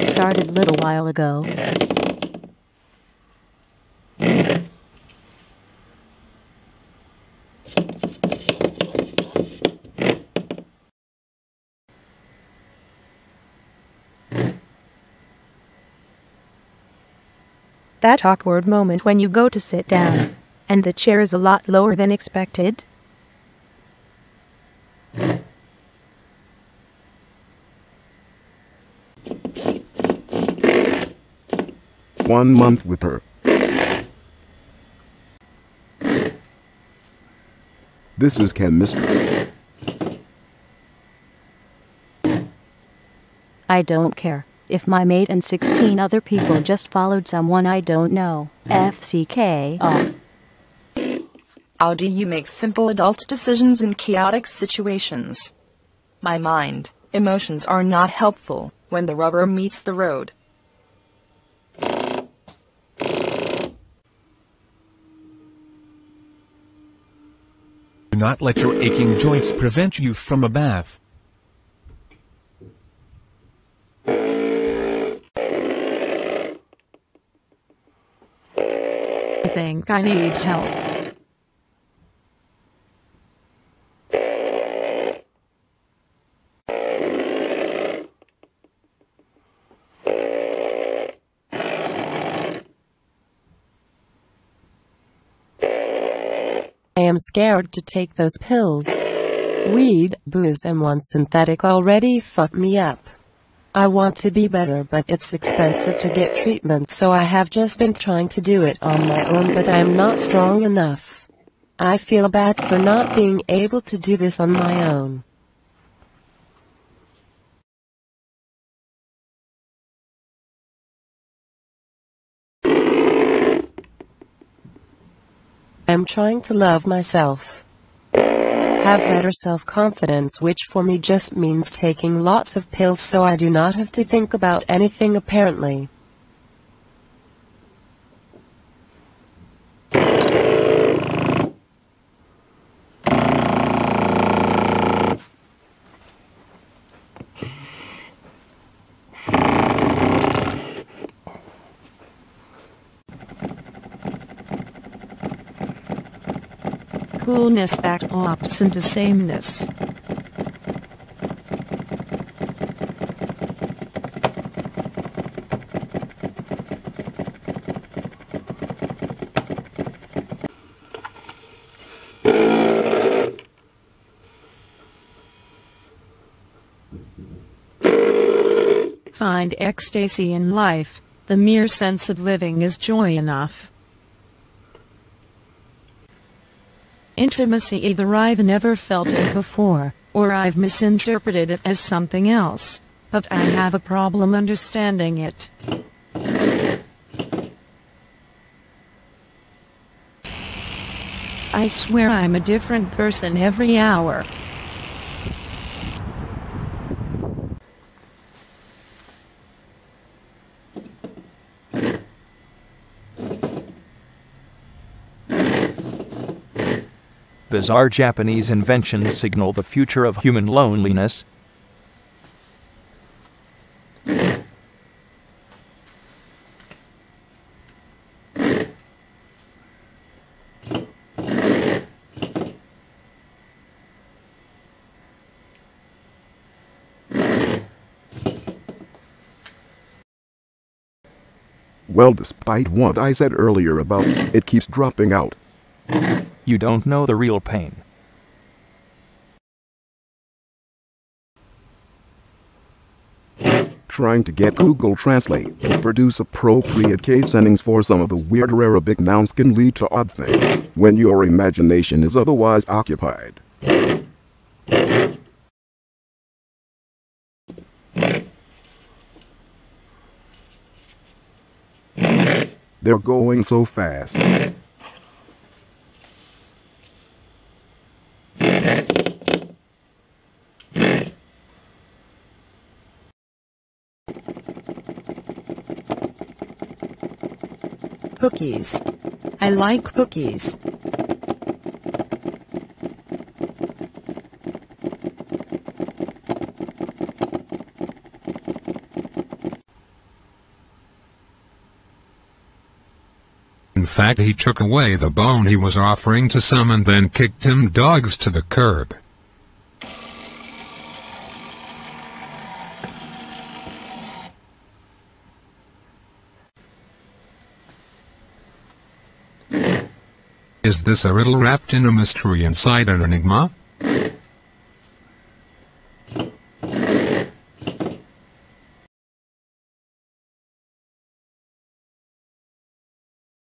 It started little while ago. That awkward moment when you go to sit down, and the chair is a lot lower than expected. One month with her. This is chemistry. I don't care if my mate and 16 other people just followed someone I don't know. FCK off. Oh. How do you make simple adult decisions in chaotic situations? My mind, emotions are not helpful when the rubber meets the road. Not let your aching joints prevent you from a bath. I think I need help. I am scared to take those pills. Weed, booze and one synthetic already fuck me up. I want to be better but it's expensive to get treatment so I have just been trying to do it on my own but I am not strong enough. I feel bad for not being able to do this on my own. I'm trying to love myself. Have better self-confidence which for me just means taking lots of pills so I do not have to think about anything apparently. Coolness that opts into sameness. Find ecstasy in life. The mere sense of living is joy enough. Intimacy either I've never felt it before, or I've misinterpreted it as something else. But I have a problem understanding it. I swear I'm a different person every hour. Bizarre Japanese inventions signal the future of human loneliness. Well, despite what I said earlier about it keeps dropping out. You don't know the real pain. Trying to get Google Translate to produce appropriate case endings for some of the weirder Arabic nouns can lead to odd things when your imagination is otherwise occupied. They're going so fast. cookies. I like cookies. In fact he took away the bone he was offering to some and then kicked him dogs to the curb. Is this a riddle wrapped in a mystery inside an enigma?